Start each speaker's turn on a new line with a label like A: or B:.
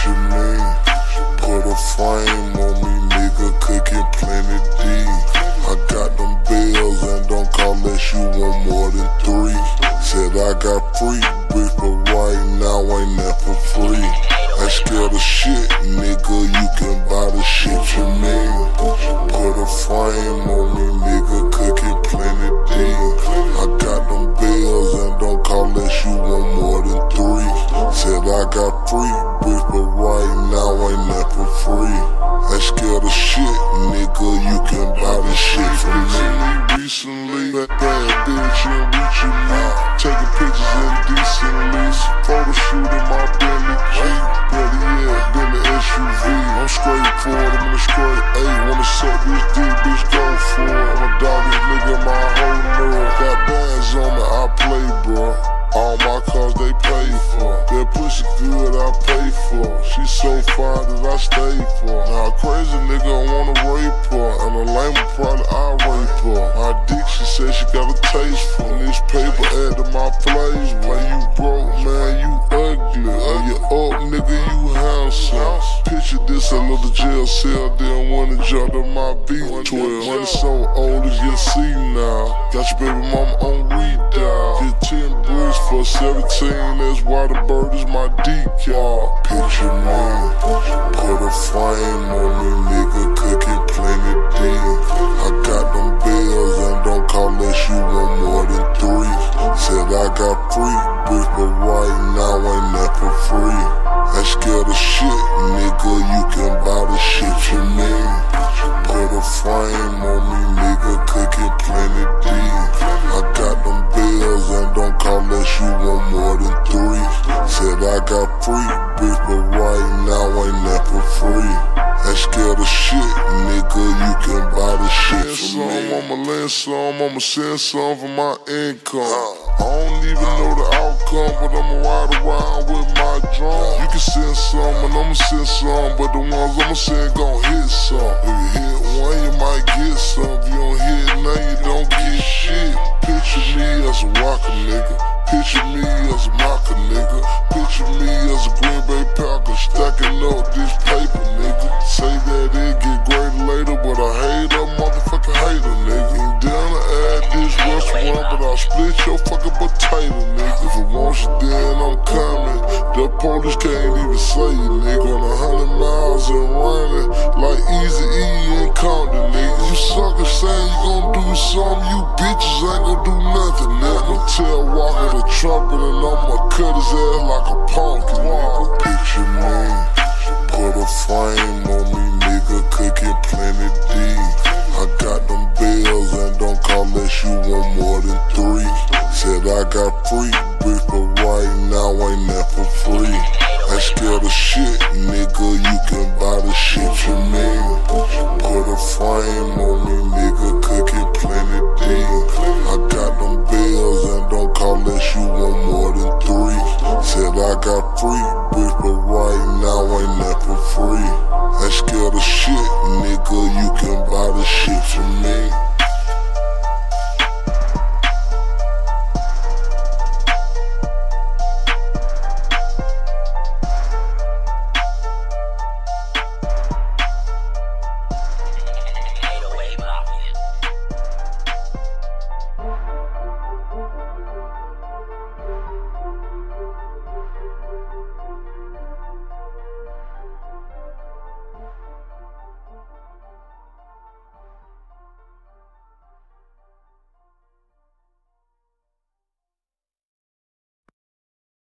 A: Picture me, put a frame on me, nigga, cooking plenty D. I got them bills and don't call unless you want more than three. Said I got free bricks, but right now ain't that for free. I scared of shit, nigga, got free bricks, but right now ain't that for free. I scared of shit, nigga, you can buy the shit from me. Recently, bad, bad bitch and reaching me. Taking pictures indecently. Good, I pay for. She so fine that I stay for. Now a crazy nigga I wanna rape her, and a lame probably I rape her. My dick, she said she got a taste for. This paper add to my flavor. When you broke, man, you ugly. Are you up, nigga, you handsome. Picture this, a little jail cell, then when it jumped on my B12. Money so old as you see now. Got your baby mama on redial. Get 10 bricks for 17, that's why the bird is my decal. Picture me, put a frame on me, nigga, cooking plenty. I got them bills and don't call unless you want more than three. Said I got free bricks, but right now ain't for free. I scared of shit, nigga, you can buy the shit you mean. Put a frame on me, nigga, cooking plenty D. Said I got free bricks, but right now I ain't for free. I scared of shit, nigga, you can buy the shit from me. I'ma lend some, I'ma send some for my income. Uh, I don't even know the outcome, but I'ma ride around with my drum. You can send some and I'ma send some, but the ones I'ma send gon' hit some. If you hit one, you might get some. If you don't hit none, you don't get shit. Your fucking potato, nigga. If it you, then I'm coming. The police can't even say it, nigga. On a hundred miles and running like Easy E and Compton, nigga. You suckers saying you gon' do something, you bitches ain't gon' do nothing, nigga. Tell Walker the trumpet and I'ma cut his ass like a pumpkin, nigga. Picture me, put a frame on me, nigga, cooking plenty D. I got them bills and don't call unless you want more got free bricks, but right now I ain't for free. I scared of shit, nigga, you can buy the shit you mean. Put a frame on me, nigga, cooking plenty D. I got them bills and don't call unless you want more than three. Said I got free bricks, but right now ain't